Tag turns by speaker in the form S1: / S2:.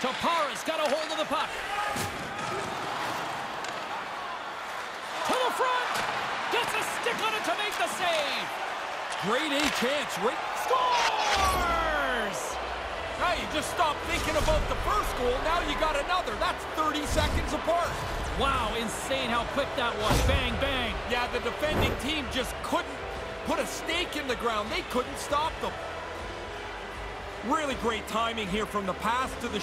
S1: Tapara's got a hold of the puck. To the front. Gets a stick on it to make the save.
S2: Great A chance. Right.
S1: Scores!
S2: Now you just stop thinking about the first goal. Now you got another. That's 30 seconds apart.
S1: Wow, insane how quick that was. Bang, bang.
S2: Yeah, the defending team just couldn't put a stake in the ground. They couldn't stop them. Really great timing here from the pass to the